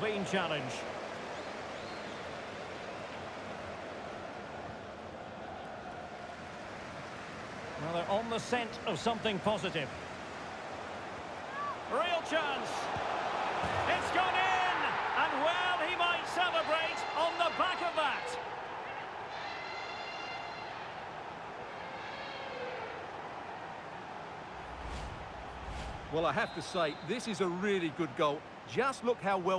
clean challenge. Well, they're on the scent of something positive. Real chance. It's gone in! And well, he might celebrate on the back of that. Well, I have to say, this is a really good goal. Just look how well